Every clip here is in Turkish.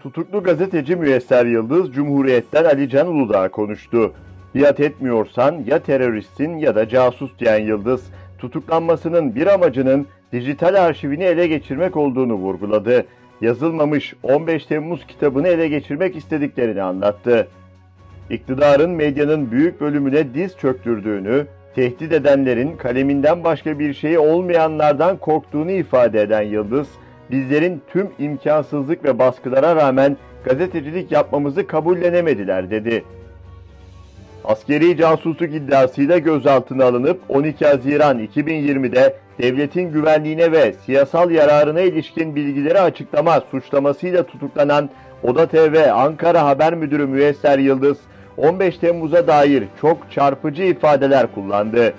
Tutuklu gazeteci Müyesser Yıldız, Cumhuriyet'ten Ali Can Uludağ konuştu. Biat etmiyorsan ya teröristsin ya da casus diyen Yıldız, tutuklanmasının bir amacının dijital arşivini ele geçirmek olduğunu vurguladı. Yazılmamış 15 Temmuz kitabını ele geçirmek istediklerini anlattı. İktidarın medyanın büyük bölümüne diz çöktürdüğünü, tehdit edenlerin kaleminden başka bir şeyi olmayanlardan korktuğunu ifade eden Yıldız, bizlerin tüm imkansızlık ve baskılara rağmen gazetecilik yapmamızı kabullenemediler dedi. Askeri casusluk iddiasıyla gözaltına alınıp 12 Haziran 2020'de devletin güvenliğine ve siyasal yararına ilişkin bilgileri açıklama suçlamasıyla tutuklanan Oda TV Ankara Haber Müdürü Müyesser Yıldız, 15 Temmuz'a dair çok çarpıcı ifadeler kullandı.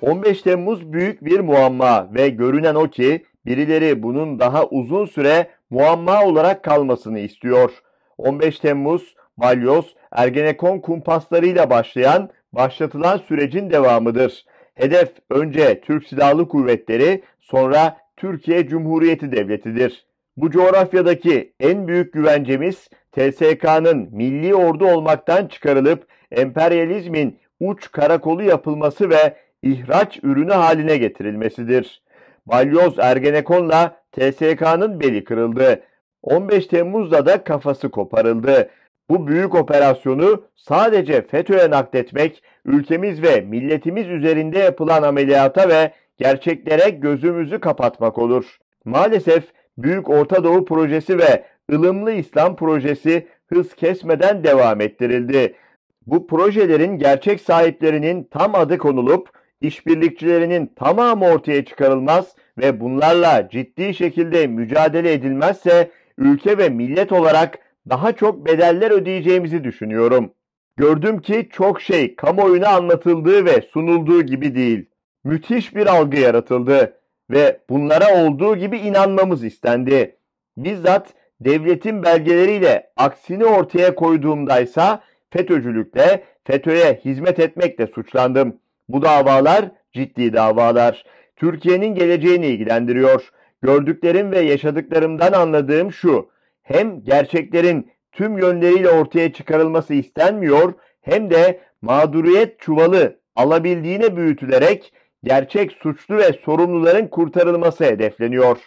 15 Temmuz büyük bir muamma ve görünen o ki birileri bunun daha uzun süre muamma olarak kalmasını istiyor. 15 Temmuz, Balyoz, Ergenekon kumpaslarıyla başlayan, başlatılan sürecin devamıdır. Hedef önce Türk Silahlı Kuvvetleri, sonra Türkiye Cumhuriyeti Devleti'dir. Bu coğrafyadaki en büyük güvencemiz TSK'nın milli ordu olmaktan çıkarılıp emperyalizmin uç karakolu yapılması ve ihraç ürünü haline getirilmesidir. Balyoz Ergenekon'la TSK'nın beli kırıldı. 15 Temmuz'da da kafası koparıldı. Bu büyük operasyonu sadece FETÖ'ye nakletmek, ülkemiz ve milletimiz üzerinde yapılan ameliyata ve gerçeklere gözümüzü kapatmak olur. Maalesef Büyük Orta Doğu Projesi ve ılımlı İslam Projesi hız kesmeden devam ettirildi. Bu projelerin gerçek sahiplerinin tam adı konulup işbirlikçilerinin tamamı ortaya çıkarılmaz ve bunlarla ciddi şekilde mücadele edilmezse ülke ve millet olarak daha çok bedeller ödeyeceğimizi düşünüyorum. Gördüm ki çok şey kamuoyuna anlatıldığı ve sunulduğu gibi değil. Müthiş bir algı yaratıldı ve bunlara olduğu gibi inanmamız istendi. Bizzat devletin belgeleriyle aksini ortaya koyduğumdaysa FETÖ'cülükle, FETÖ'ye hizmet etmekle suçlandım. Bu davalar ciddi davalar. Türkiye'nin geleceğini ilgilendiriyor. Gördüklerim ve yaşadıklarımdan anladığım şu. Hem gerçeklerin tüm yönleriyle ortaya çıkarılması istenmiyor hem de mağduriyet çuvalı alabildiğine büyütülerek gerçek suçlu ve sorumluların kurtarılması hedefleniyor.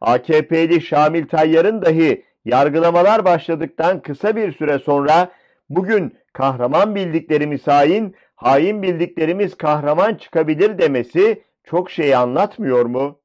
AKP'li Şamil Tayyar'ın dahi yargılamalar başladıktan kısa bir süre sonra bugün kahraman bildiklerimiz hain, hain bildiklerimiz kahraman çıkabilir demesi çok şey anlatmıyor mu?